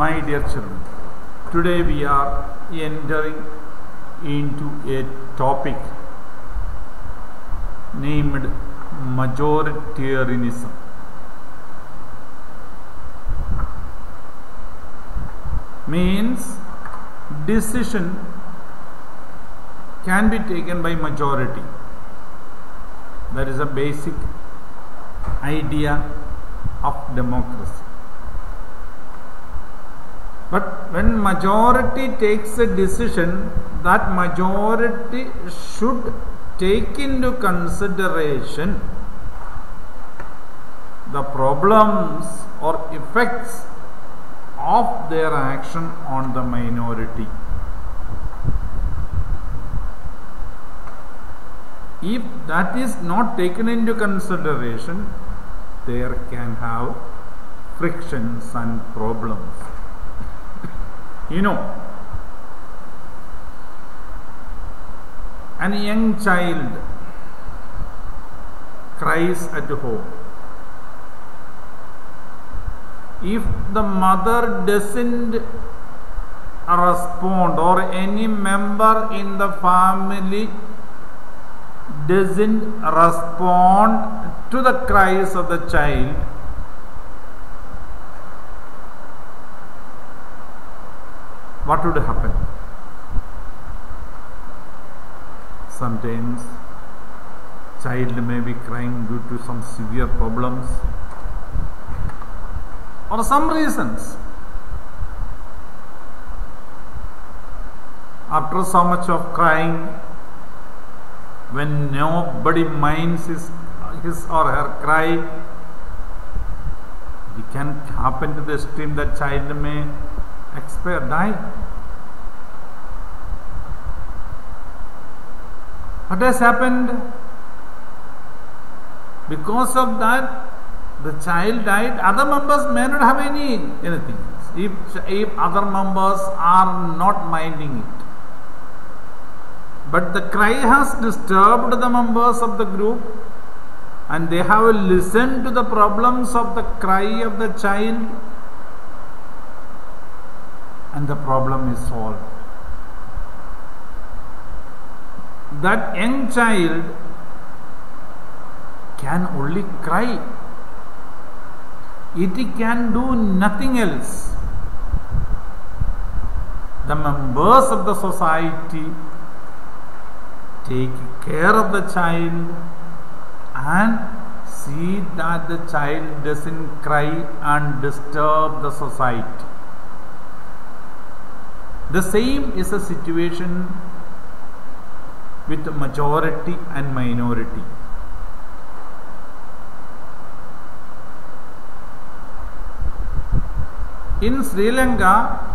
My dear children, today we are entering into a topic named majoritarianism. Means decision can be taken by majority. That is a basic idea of democracy. But when majority takes a decision, that majority should take into consideration the problems or effects of their action on the minority. If that is not taken into consideration, there can have frictions and problems. You know, an young child cries at home. If the mother doesn't respond or any member in the family doesn't respond to the cries of the child, what would happen? Sometimes child may be crying due to some severe problems or some reasons. After so much of crying, when nobody minds his, his or her cry, it can happen to the extreme that child may expire, die. What has happened? Because of that, the child died. Other members may not have any anything. If if other members are not minding it, but the cry has disturbed the members of the group, and they have listened to the problems of the cry of the child, and the problem is solved. That young child can only cry. It can do nothing else. The members of the society take care of the child and see that the child doesn't cry and disturb the society. The same is the situation with majority and minority. In Sri Lanka,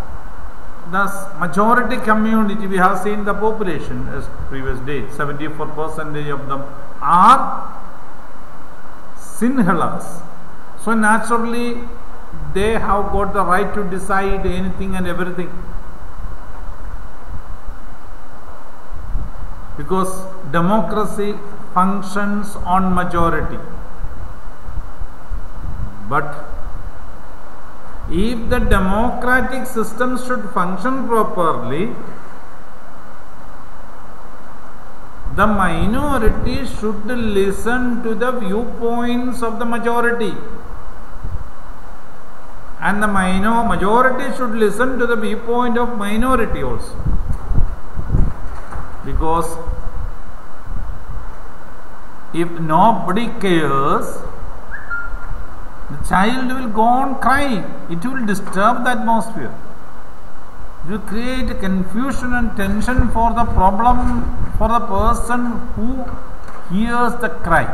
the majority community, we have seen the population as previous day, 74% of them are Sinhalas. So naturally, they have got the right to decide anything and everything. Because democracy functions on majority. But if the democratic system should function properly, the minority should listen to the viewpoints of the majority. And the minor majority should listen to the viewpoint of minority also. Because if nobody cares, the child will go on crying. It will disturb the atmosphere. It will create confusion and tension for the problem for the person who hears the cry.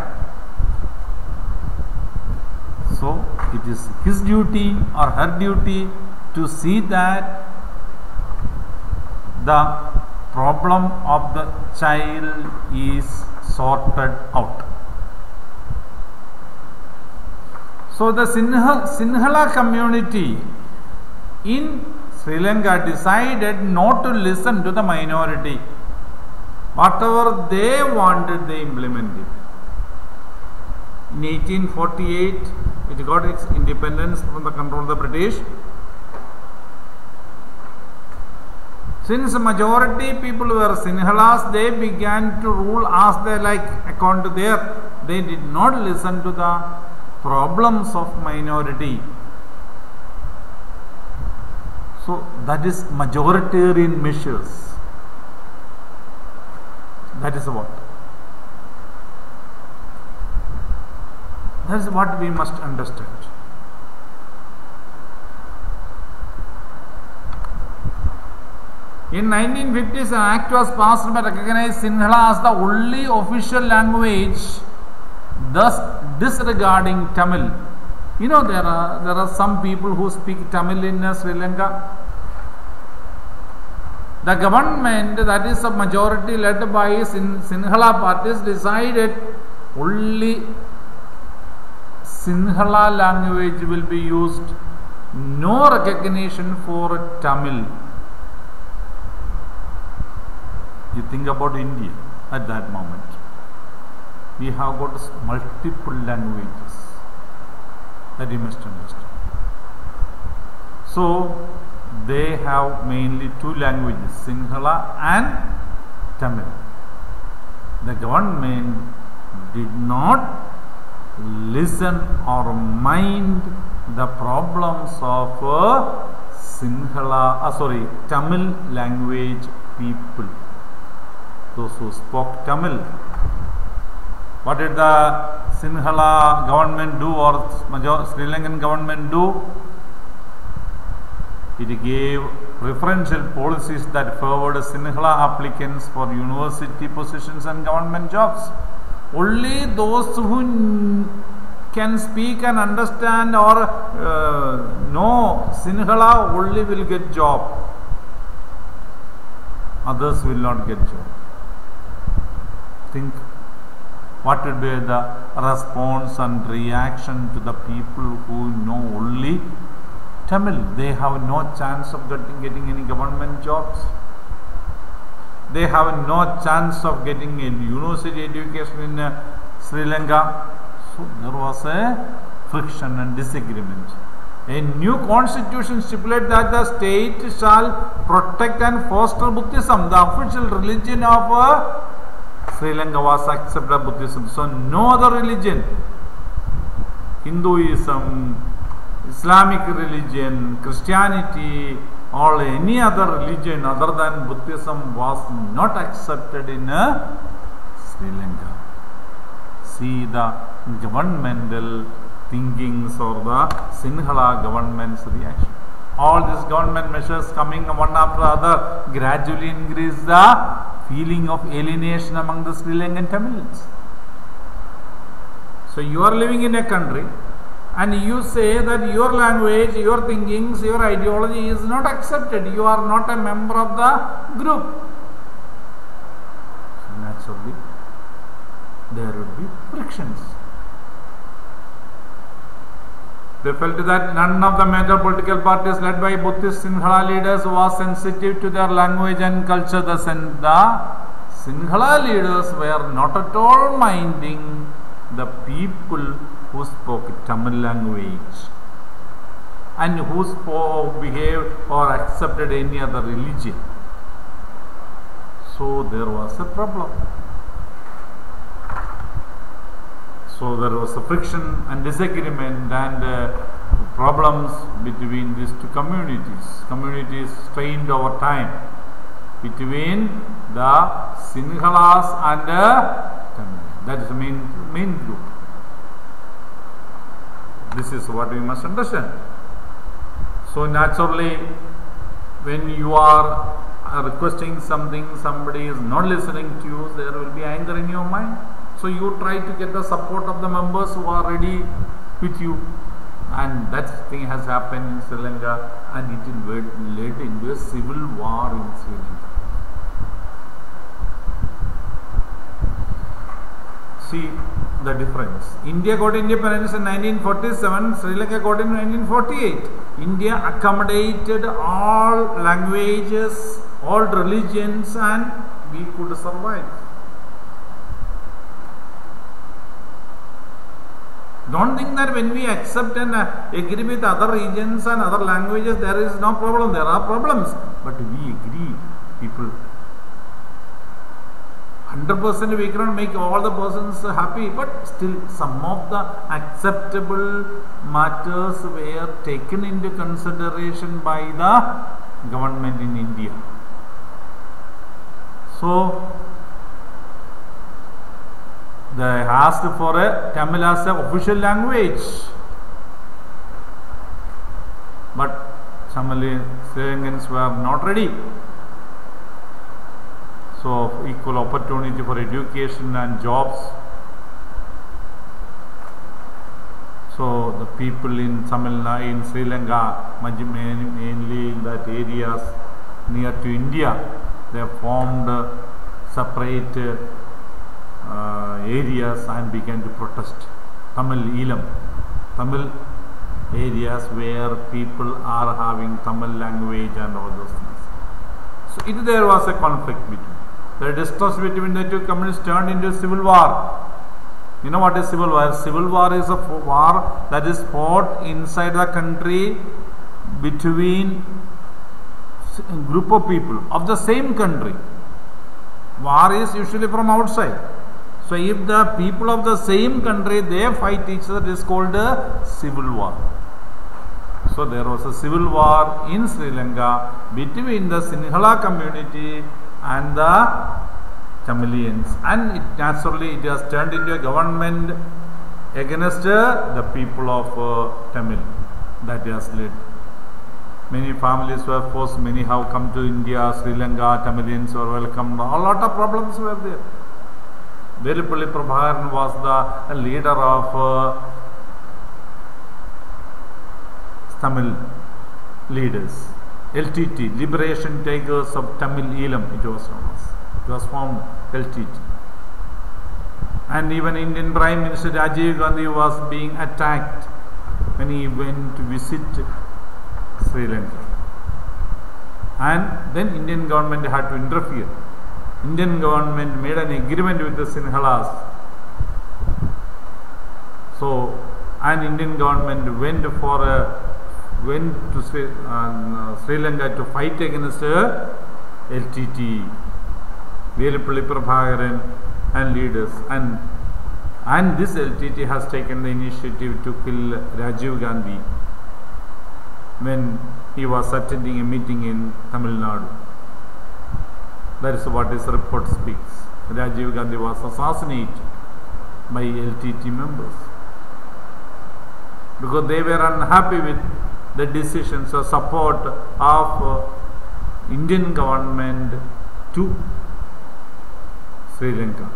So it is his duty or her duty to see that the problem of the child is sorted out. So the Sinha, Sinhala community in Sri Lanka decided not to listen to the minority. Whatever they wanted, they implemented. In 1848, it got its independence from the control of the British. Since majority people were Sinhalas, they began to rule as they like according to their. They did not listen to the problems of minority. So that is majoritarian measures. That is what. That is what we must understand. In 1950s, an act was passed by recognized Sinhala as the only official language, thus disregarding Tamil. You know, there are there are some people who speak Tamil in uh, Sri Lanka. The government, that is a majority led by Sin, Sinhala parties, decided only Sinhala language will be used, no recognition for Tamil. You think about India at that moment. We have got multiple languages that you must understand. So they have mainly two languages, Sinhala and Tamil. The government did not listen or mind the problems of uh, Sinhala, uh, sorry, Tamil language people, those who spoke Tamil. What did the Sinhala government do or Sri Lankan government do? It gave preferential policies that favored Sinhala applicants for university positions and government jobs. Only those who can speak and understand or uh, know Sinhala only will get job. Others will not get job. Think what would be the response and reaction to the people who know only Tamil? They have no chance of getting, getting any government jobs. They have no chance of getting a university education in uh, Sri Lanka. So there was a friction and disagreement. A new constitution stipulates that the state shall protect and foster Buddhism, the official religion of uh, Sri Lanka was accepted Buddhism. So no other religion, Hinduism, Islamic religion, Christianity, or any other religion other than Buddhism was not accepted in uh, Sri Lanka. See the governmental thinkings or the Sinhala government's reaction. All these government measures coming one after other gradually increase the feeling of alienation among the Sri Lankan Tamils. So you are living in a country and you say that your language, your thinkings, your ideology is not accepted. You are not a member of the group. So naturally, there would be frictions. They felt that none of the major political parties led by Buddhist Sinhala leaders was sensitive to their language and culture. The, Sinhala leaders were not at all minding the people who spoke Tamil language and who spoke, behaved or accepted any other religion. So there was a problem. So there was a friction and disagreement and uh, problems between these two communities. Communities strained over time between the Sinhalas and the Tamil. That is the main main group. This is what we must understand. So naturally, when you are requesting something, somebody is not listening to you, there will be anger in your mind. So you try to get the support of the members who are ready with you. And that thing has happened in Sri Lanka and it lead into a civil war in Sri Lanka. See the difference. India got independence in 1947, Sri Lanka got in 1948. India accommodated all languages, all religions and we could survive. Don't think that when we accept and uh, agree with other regions and other languages, there is no problem. There are problems. But we agree people 100% we cannot make all the persons happy but still some of the acceptable matters were taken into consideration by the government in india so they asked for a tamil as a official language. But Tamil Sri Lankans were not ready. So equal opportunity for education and jobs. So the people in Tamil Nadu in Sri Lanka mainly in that areas near to India they formed separate Uh, areas and began to protest Tamil Eelam Tamil areas where people are having Tamil language and all those things so it there was a conflict between the distrust between the two communities turned into civil war. You know what is civil war? Civil war is a war that is fought inside the country between group of people of the same country. War is usually from outside. So if the people of the same country they fight each other, it is called a civil war. So there was a civil war in Sri Lanka between the Sinhala community and the Tamilians, and it naturally it has turned into a government against uh, the people of uh, Tamil that has led. Many families were forced, many have come to India, Sri Lanka, Tamilians were welcomed, a lot of problems were there. Velupillai Prabhakaran was the leader of uh, Tamil leaders. LTT, Liberation Tigers of Tamil Eelam, it was known as. It was formed LTT. And even Indian Prime Minister Rajiv Gandhi was being attacked when he went to visit Sri Lanka. And then Indian government had to interfere. Indian government made an agreement with the Sinhalas. So, and Indian government went for a went to Sri, uh, Sri Lanka to fight against uh, LTT, Velupillai Prabhakaran and leaders. And, and this LTT has taken the initiative to kill Rajiv Gandhi when he was attending a meeting in Tamil Nadu. That is what this report speaks. Rajiv Gandhi was assassinated by LTT members because they were unhappy with the decisions or support of uh, Indian government to Sri Lanka.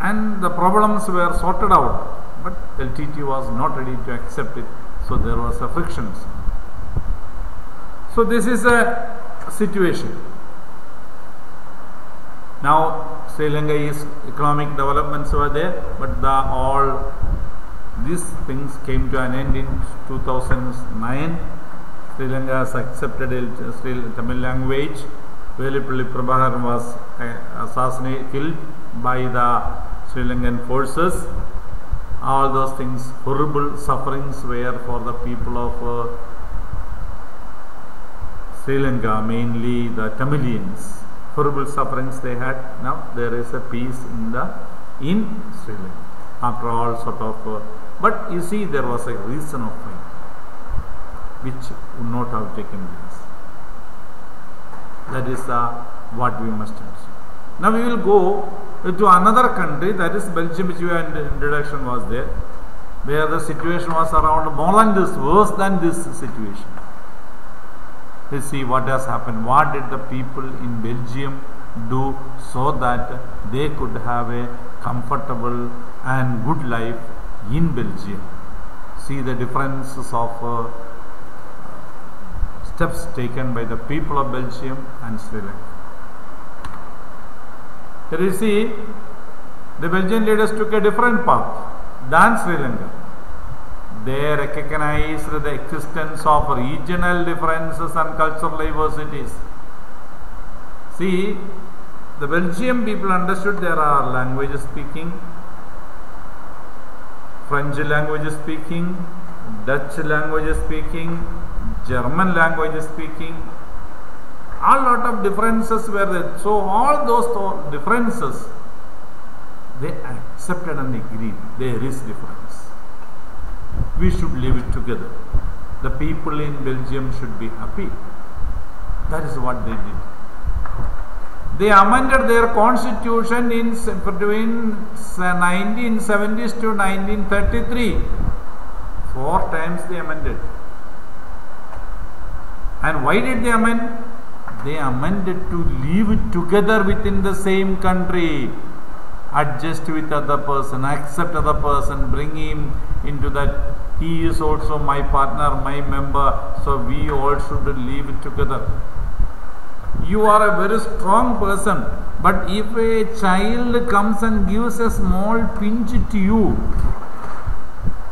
And the problems were sorted out, but LTT was not ready to accept it, so there was a frictions. So this is a situation. Now Sri Lanka is economic developments were there, but the all these things came to an end in 2009. Sri Lanka has accepted Sri Tamil language. Velupillai Prabhakaran was uh, assassinated, killed by the Sri Lankan forces. All those things, horrible sufferings were for the people of uh, Sri Lanka, mainly the Tamilians. Horrible sufferings they had. Now there is a peace in the in Sri Lanka. After all sort of, uh, but you see there was a reason of fight, which would not have taken place. That is uh, what we must understand. Now we will go to another country that is Belgium, which your introduction was there, where the situation was around more than this, worse than this situation. You see what has happened. What did the people in Belgium do so that they could have a comfortable and good life in Belgium? See the differences of uh, steps taken by the people of Belgium and Sri Lanka. Here you see, the Belgian leaders took a different path than Sri Lanka. They recognized the existence of regional differences and cultural diversities. See, the Belgian people understood there are languages speaking, French language speaking, Dutch language speaking, German language speaking, A lot of differences were there. So all those differences, they accepted and agreed. There is difference. We should live it together. The people in Belgium should be happy. That is what they did. They amended their constitution in between se- 1970s to 1933. Four times they amended. And why did they amend? They amended to live it together within the same country. Adjust with other person, accept other person, bring him into that. He is also my partner, my member. So we all should live together. You are a very strong person, but if a child comes and gives a small pinch to you,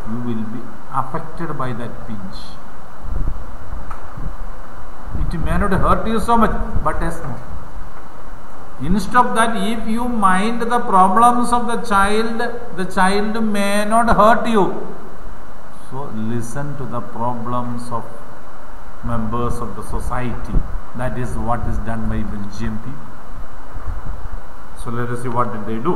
you will be affected by that pinch. It may not hurt you so much, but a small. Instead of that, if you mind the problems of the child, the child may not hurt you. So listen to the problems of members of the society. That is what is done by Belgium people. So let us see what did they do.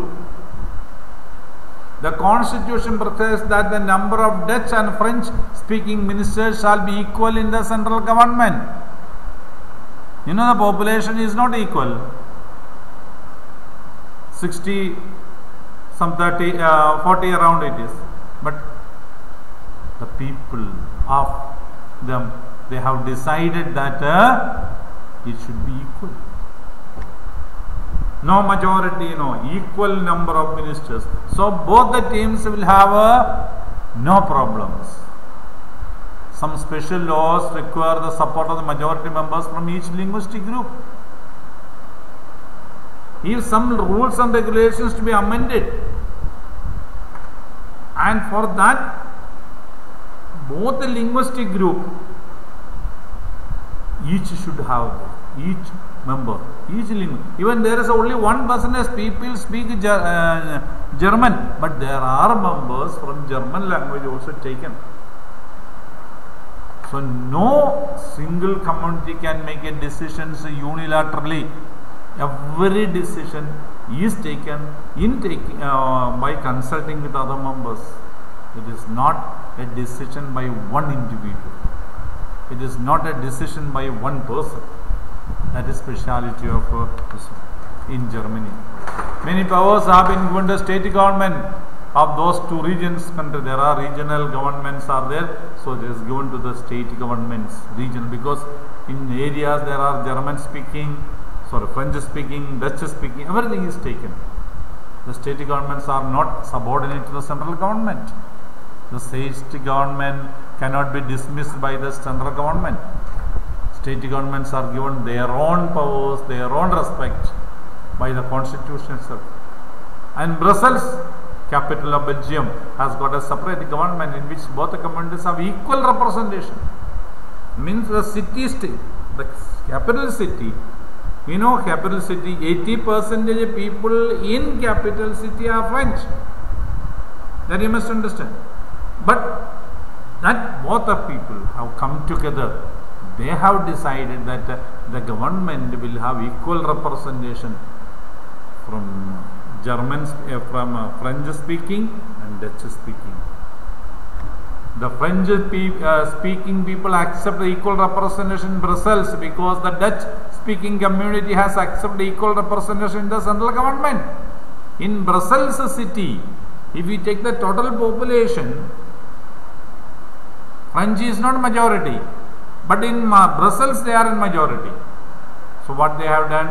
The constitution proclaims that the number of Dutch and French speaking ministers shall be equal in the central government. You know the population is not equal. 60, some 30, uh, 40 around it is. But the people of them, they have decided that uh, it should be equal. No majority, no equal number of ministers. So both the teams will have uh, no problems. Some special laws require the support of the majority members from each linguistic group. If some rules and regulations to be amended, and for that, both the linguistic group, each should have each member, each linguist. Even there is only one percentage people speak Ger- uh, German, but there are members from German language also taken. So no single community can make a decisions unilaterally. Every decision is taken in taking uh, by consulting with other members. It is not a decision by one individual. It is not a decision by one person. That is speciality of uh, in Germany. Many powers have been given to state government of those two regions country. There are regional governments are there, so it is given to the state governments region because in areas there are German speaking, sorry French speaking, Dutch speaking, everything is taken. The state governments are not subordinate to the central government. The state government cannot be dismissed by the central government. State governments are given their own powers, their own respect by the constitution itself. And Brussels, capital of Belgium, has got a separate government in which both the communities have equal representation. Means the city state, the capital city, you know capital city, 80 percentage people in capital city are French. That you must understand. But that both the people have come together. They have decided that the government will have equal representation from Germans, uh, from uh, French speaking and Dutch speaking. The French uh, speaking people accept equal representation in Brussels because the Dutch speaking community has accepted equal representation in the central government. In Brussels city, if we take the total population, French is not majority, but in Brussels they are in majority. So what they have done,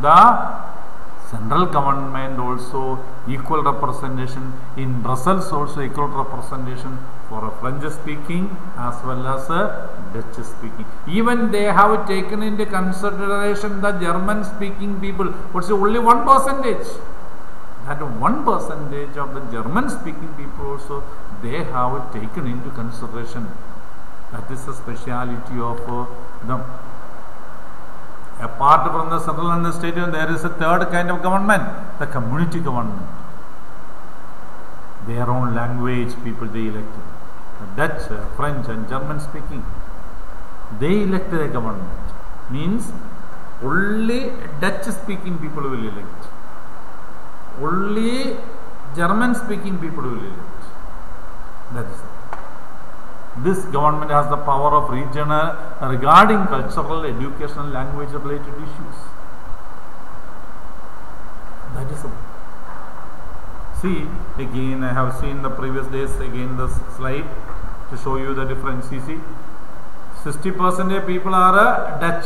the central government also equal representation in Brussels also equal representation for a French speaking as well as a Dutch speaking. Even they have taken into consideration the German speaking people, what's only one percentage. That one percentage of the German speaking people also they have taken into consideration. That is the speciality of uh, them. Apart from the central and the state, there is a third kind of government, the community government. Their own language people they elected. The Dutch, uh, French and German speaking. They elected a government. Means only Dutch speaking people will elect. Only German speaking people will elect. That is it. This government has the power of regional regarding cultural, educational, language related issues. That is it. See, again, I have seen the previous days, again, the slide to show you the difference. See, 60 percent of people are uh, Dutch,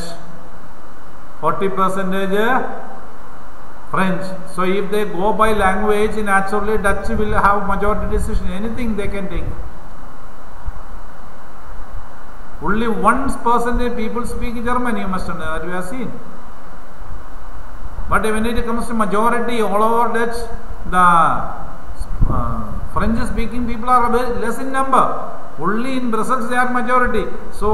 40 percentage French. So, if they go by language, naturally Dutch will have majority decision. Anything they can take. Only one percentage people speak German, you must know that we have seen. But when it comes to majority all over Dutch, the uh, French speaking people are less in number. Only in Brussels they are majority. So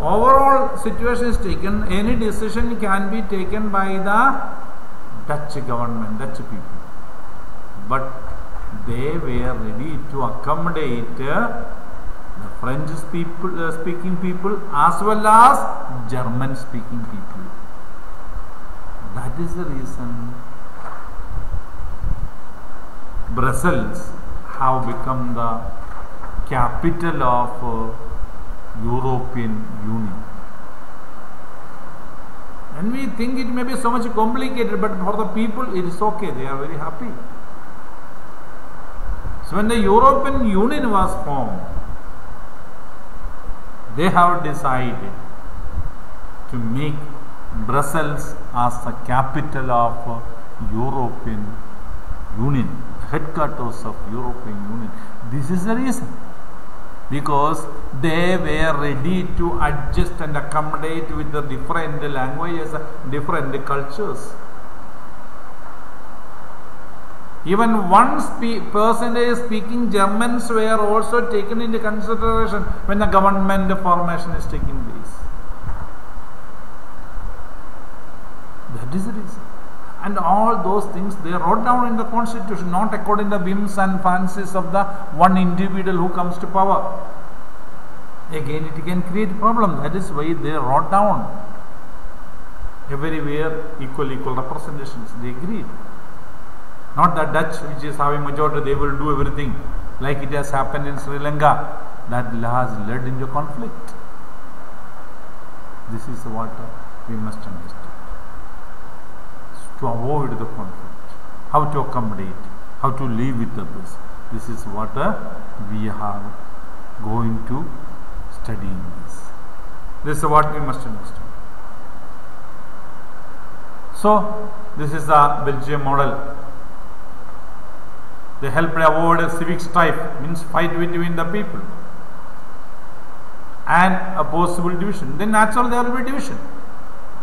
overall situation is taken, any decision can be taken by the Dutch government, Dutch people. But they were ready to accommodate uh, the French people, uh, speaking people as well as German speaking people. That is the reason Brussels have become the capital of uh, European Union. And we think it may be so much complicated, but for the people it is okay, they are very happy. So when the European Union was formed, they have decided to make Brussels as the capital of European Union, headquarters of European Union. This is the reason. Because they were ready to adjust and accommodate with the different languages, different cultures. Even one spe- person is speaking Germans were also taken into consideration when the government formation is taking place. That is the reason. And all those things they wrote down in the constitution, not according to the whims and fancies of the one individual who comes to power. Again, it can create problem. That is why they wrote down everywhere equal equal representations. They agreed. Not the Dutch, which is having majority, they will do everything like it has happened in Sri Lanka. That has led into conflict. This is what we must understand to avoid the conflict, how to accommodate, how to live with others. This is what we are going to study in this. This is what we must understand. So, this is the Belgium model. They helped avoid a civic strife, means fight between the people, and a possible division. Then naturally there will be division.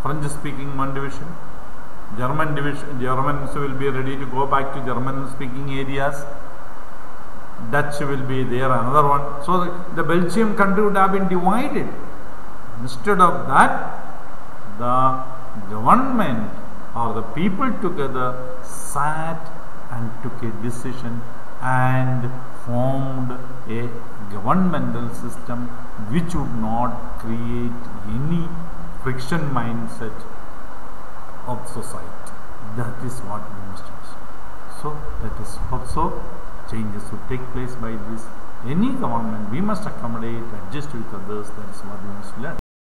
French speaking one division, German division, Germans will be ready to go back to German speaking areas. Dutch will be there, another one. So the, the Belgium country would have been divided. Instead of that, the government or the people together sat and took a decision and formed a governmental system which would not create any friction mindset of society. That is what we must understand. So that is also changes would take place by this. Any government we must accommodate, adjust with others. That is what we must learn.